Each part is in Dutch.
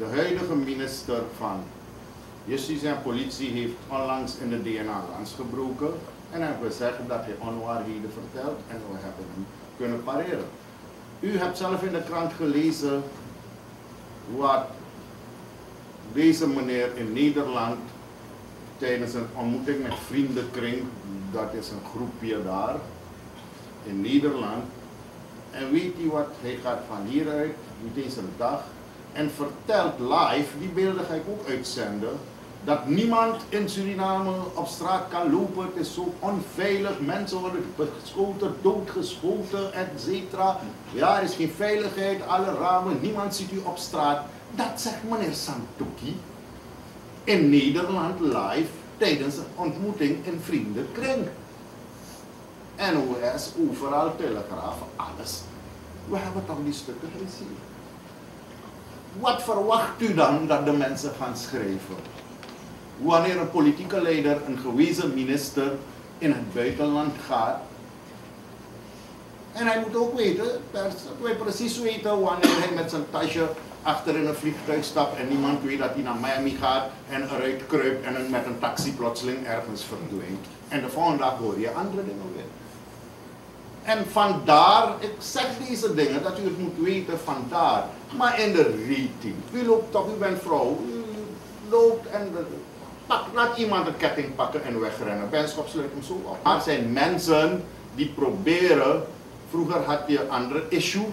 de huidige minister van Justitie en Politie heeft onlangs in de DNA-lans gebroken. En hebben gezegd dat hij onwaarheden vertelt en we hebben hem kunnen pareren. U hebt zelf in de krant gelezen wat deze meneer in Nederland tijdens een ontmoeting met vriendenkring, dat is een groepje daar in Nederland. En weet u wat, hij gaat van hieruit, niet eens een dag, en vertelt live, die beelden ga ik ook uitzenden, dat niemand in Suriname op straat kan lopen. Het is zo onveilig. Mensen worden beschoten, doodgeschoten, etc. Ja, er is geen veiligheid, alle ramen, niemand ziet u op straat. Dat zegt meneer Santoki in Nederland live tijdens een ontmoeting in vriendenkring. NOS, overal, Telegraaf, alles. We hebben toch die stukken gezien. Wat verwacht u dan dat de mensen gaan schrijven? Wanneer een politieke leider, een gewezen minister in het buitenland gaat. En hij moet ook weten, dat wij precies weten wanneer hij met zijn tasje achter in een vliegtuig stapt en niemand weet dat hij naar Miami gaat en eruit kruipt en met een taxi plotseling ergens verdwijnt. En de volgende dag hoor je andere dingen weer. En vandaar, ik zeg deze dingen, dat u het moet weten vandaar. Maar in de rating, u loopt toch, u bent vrouw, u loopt en pak, laat iemand een ketting pakken en wegrennen. Benschop sluit hem zo op. Er zijn mensen die proberen, vroeger had je een andere issue.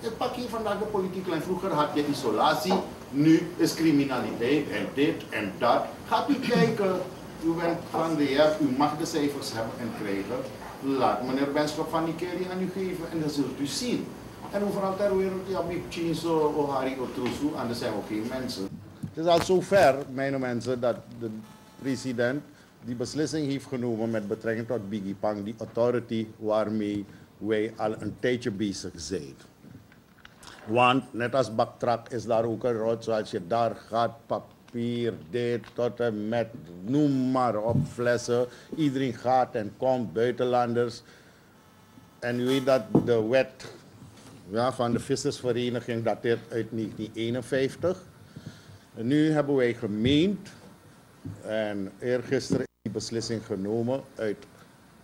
Ik pak hier vandaag de politieke lijn. Vroeger had je isolatie, nu is criminaliteit en dit en dat. Gaat u kijken, u bent van de jeugd, u mag de cijfers hebben en krijgen. Laat meneer Benschop van Nikeri aan u geven en dan zult u zien. En overal ter wereld, ja, Chinzo, Ohari, Otrusu, en er zijn ook geen mensen. Het is al zover, mijn mensen, dat de president die beslissing heeft genomen met betrekking tot Biggie Pang, die authority waarmee wij al een tijdje bezig zijn. Want net als backtrack is daar ook een rot, zoals je daar gaat, papier, dit, tot en met, noem maar op, flessen. Iedereen gaat en komt, buitenlanders. En u weet dat de wet van de vissersvereniging dateert uit 1951. En nu hebben wij gemeend, en eergisteren die beslissing genomen, uit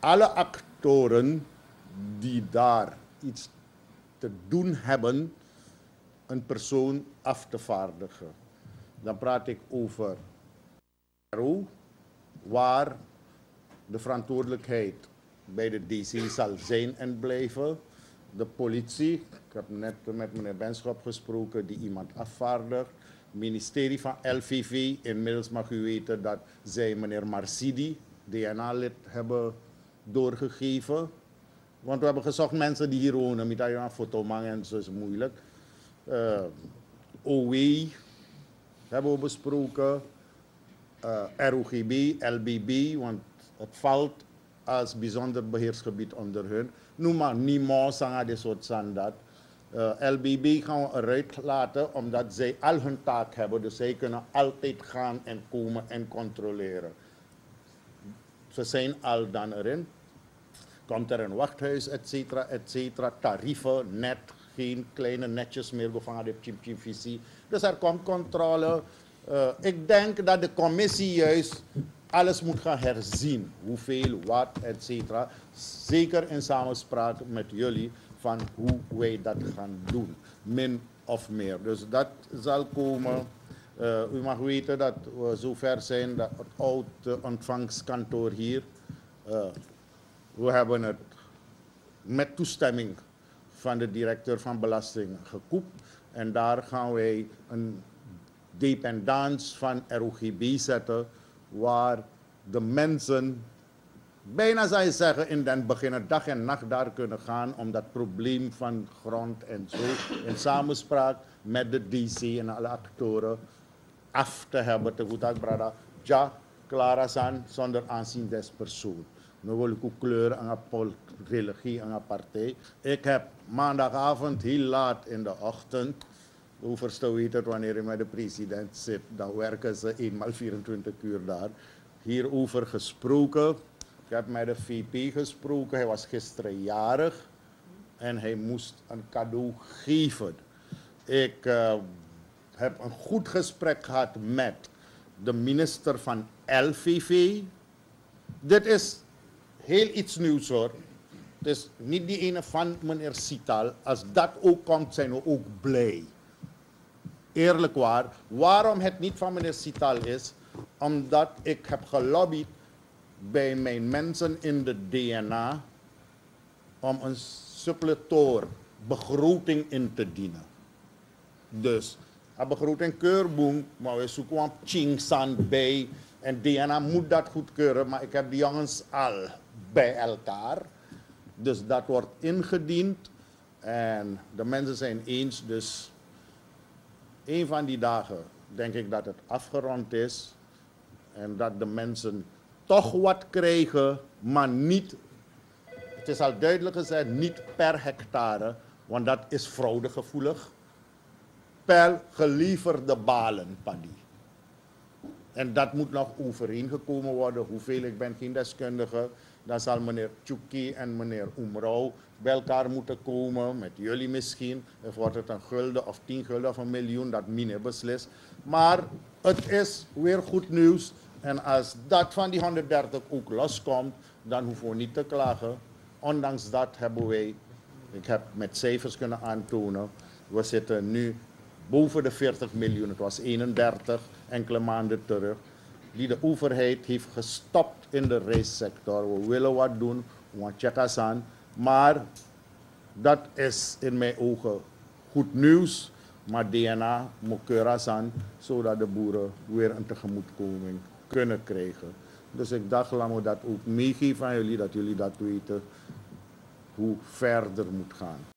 alle actoren die daar iets te doen hebben, een persoon af te vaardigen. Dan praat ik over waar de verantwoordelijkheid bij de DC zal zijn en blijven. De politie, ik heb net met meneer Benschop gesproken, die iemand afvaardigt ministerie van LVV. Inmiddels mag u weten dat zij meneer Marsidi, DNA-lid, hebben doorgegeven. Want we hebben gezocht mensen die hier wonen, met een foto en zo is moeilijk. Uh, hebben we besproken. Uh, ROGB, LBB, want het valt als bijzonder beheersgebied onder hun. Noem maar Nimo, Sanga, dit soort dat. Uh, eh, LBB gaan we eruit laten omdat zij al hun taak hebben. Dus zij kunnen altijd gaan en komen en controleren. Ze zijn al dan erin. Komt er een wachthuis, et cetera, et cetera. Tarieven, net, geen kleine netjes meer bevangen. Dus er komt controle. Uh, ik denk dat de commissie juist alles moet gaan herzien. Hoeveel, wat, et cetera. Zeker in samenspraak met jullie van hoe wij dat gaan doen. Min of meer. Dus dat zal komen. Uh, u mag weten dat we zover zijn dat het oude ontvangstkantoor hier. Uh, we hebben het met toestemming van de directeur van belasting gekoept. En daar gaan wij een dependance van ROGB zetten, waar de mensen bijna zou je zeggen in den beginnen dag en nacht daar kunnen gaan om dat probleem van grond en zo in samenspraak met de DC en alle actoren af te hebben. Te goed brada. Ja, Clara san zonder aanzien des persoon. Nu wil ik ook kleuren aan religie en een partij. Ik heb maandagavond heel laat in de ochtend, weet het wanneer je met de president zit, dan werken ze eenmaal 24 uur daar, hierover gesproken. Ik heb met de VP gesproken. Hij was gisteren jarig en hij moest een cadeau geven. Ik uh, heb een goed gesprek gehad met de minister van LVV. Dit is heel iets nieuws hoor. Is niet die ene van meneer Sital. Als dat ook komt, zijn we ook blij. Eerlijk waar. Waarom het niet van meneer Sital is? Omdat ik heb gelobbyd bij mijn mensen in de DNA om een suppletor begroting in te dienen. Dus, een begroting keurboom, maar we zoeken een Chingsan bij en DNA moet dat goedkeuren, maar ik heb die jongens al bij elkaar. Dus dat wordt ingediend en de mensen zijn eens. Dus een van die dagen denk ik dat het afgerond is en dat de mensen toch wat krijgen, maar niet, het is al duidelijk gezegd, niet per hectare, want dat is fraudegevoelig. Per geleverde balen, paddy. En dat moet nog overeengekomen worden. Hoeveel, ik ben geen deskundige. Dan zal meneer Tjuki en meneer Oemrouw bij elkaar moeten komen. Met jullie misschien. Of wordt het een gulden of tien gulden of een miljoen. Dat mine beslist. Maar het is weer goed nieuws. En als dat van die 130 ook loskomt, dan hoeven we niet te klagen. Ondanks dat hebben wij, ik heb met cijfers kunnen aantonen, we zitten nu boven de 40 miljoen. Het was 31 enkele maanden terug. Die de overheid heeft gestopt in de reissector. We willen wat doen, we checken aan. Maar dat is in mijn ogen goed nieuws. Maar DNA moet keurig zodat de boeren weer een tegemoetkoming kunnen krijgen. Dus ik dacht, laten we dat ook meegeven aan jullie, dat jullie dat weten hoe verder moet gaan.